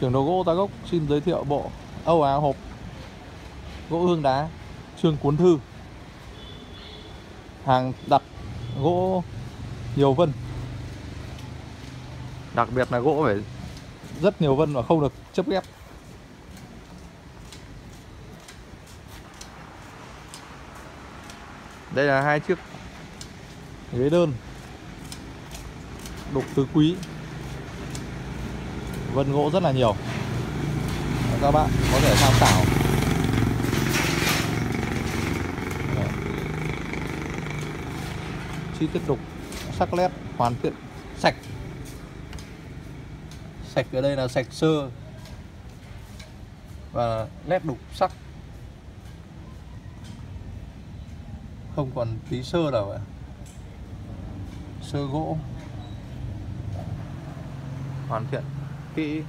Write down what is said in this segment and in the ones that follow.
Xưởng đồ gỗ Tá Gốc xin giới thiệu bộ Âu Á hộp gỗ hương đá trương cuốn thư. Hàng đặt gỗ nhiều vân. Đặc biệt là gỗ phải rất nhiều vân và không được chấp ghép. Đây là hai chiếc ghế đơn đục tứ quý vân gỗ rất là nhiều. Các bạn có thể tham khảo. Chi tiết đục, sắc nét, hoàn thiện, sạch. Sạch ở đây là sạch sơ. Và nét đục sắc. Không còn tí sơ nào cả. Sơ gỗ. Hoàn thiện kỹ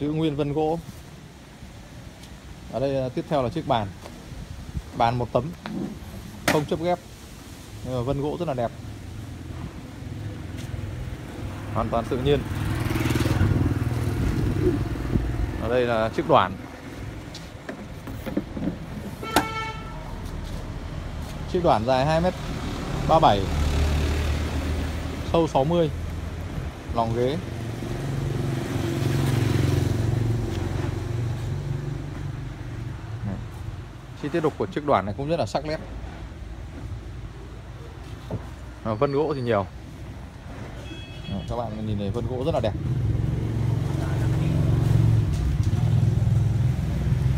giữ nguyên vân gỗ. Ở đây à, tiếp theo là chiếc bàn. Bàn một tấm, không chấp ghép, nhưng mà vân gỗ rất là đẹp. Hoàn toàn tự nhiên. Ở đây là chiếc đoàn. Chiếc đoàn dài 2m37 sâu 60 lòng ghế. Chi tiết đục của chiếc đoàn này cũng rất là sắc nét. À, vân gỗ thì nhiều. À, các bạn nhìn này vân gỗ rất là đẹp.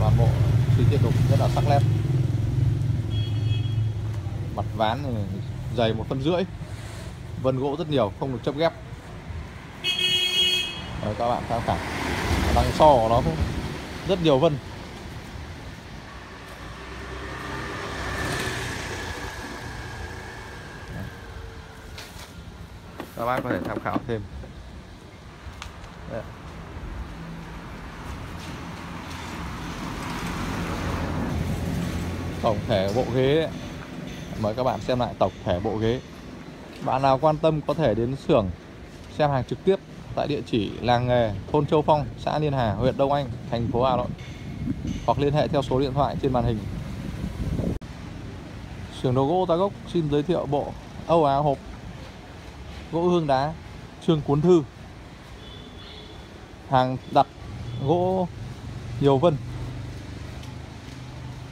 Toàn bộ chi tiết đục rất là sắc nét. Mặt ván dày một phân rưỡi. Vân gỗ rất nhiều không được chấp ghép. Đấy, các bạn tham khảo. Đằng so của nó cũng rất nhiều vân. Các bác có thể tham khảo thêm Đấy. tổng thể bộ ghế đấy. mời các bạn xem lại tổng thể bộ ghế bạn nào quan tâm có thể đến xưởng xem hàng trực tiếp tại địa chỉ làng nghề thôn Châu Phong, xã Liên Hà, huyện Đông Anh, thành phố Hà Nội hoặc liên hệ theo số điện thoại trên màn hình. Xưởng đồ gỗ Tá Gốc xin giới thiệu bộ Âu Á hộp gỗ hương đá trương cuốn thư hàng đặt gỗ nhiều vân.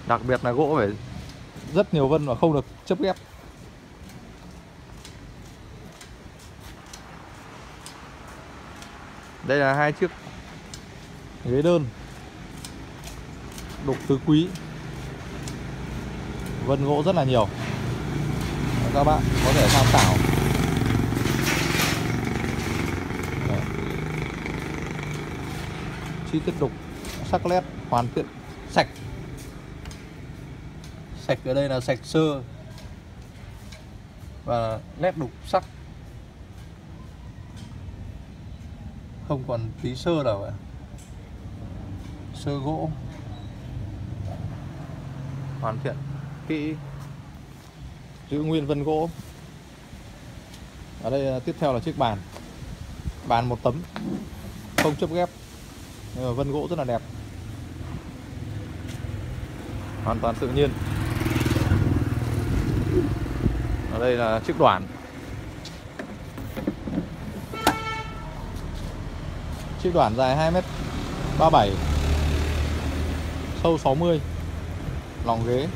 Đặc biệt là gỗ phải rất nhiều vân và không được chấp ghép. Đây là hai chiếc ghế đơn đục tứ quý. Vân gỗ rất là nhiều. Các bạn có thể tham khảo chi tiết đục, sắc nét, hoàn thiện, sạch. Sạch ở đây là sạch sơ. Và nét đục sắc. Không còn tí sơ nào cả. Sơ gỗ. Hoàn thiện, kỹ. Giữ nguyên vân gỗ. Ở đây à, tiếp theo là chiếc bàn. Bàn một tấm. Không chấp ghép vân gỗ rất là đẹp. Hoàn toàn tự nhiên. Ở đây là chiếc đoàn. Chiếc đoàn dài 2m37 sâu 60 lòng ghế.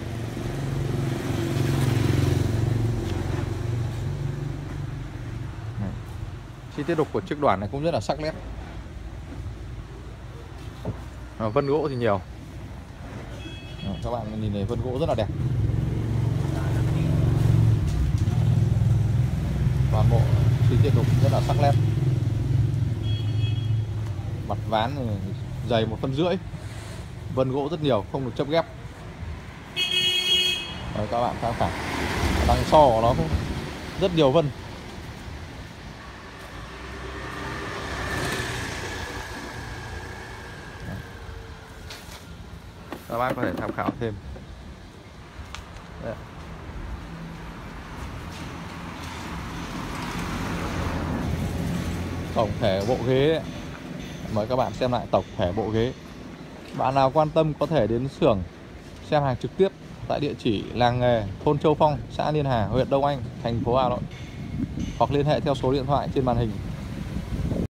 Chi tiết đục của chiếc đoàn này cũng rất là sắc nét à, vân gỗ thì nhiều. À, các bạn nhìn này vân gỗ rất là đẹp. Toàn bộ chi tiết đục rất là sắc nét. Mặt ván dày một phân rưỡi. Vân gỗ rất nhiều không được chấp ghép. Đấy, các bạn tham khảo. Đằng so của nó cũng rất nhiều vân. Các bác có thể tham khảo thêm Đấy. tổng thể bộ ghế ấy. Mời các bạn xem lại tổng thể bộ ghế Bạn nào quan tâm có thể đến xưởng xem hàng trực tiếp tại địa chỉ làng nghề thôn Châu Phong, xã Liên Hà, huyện Đông Anh, thành phố Hà Nội hoặc liên hệ theo số điện thoại trên màn hình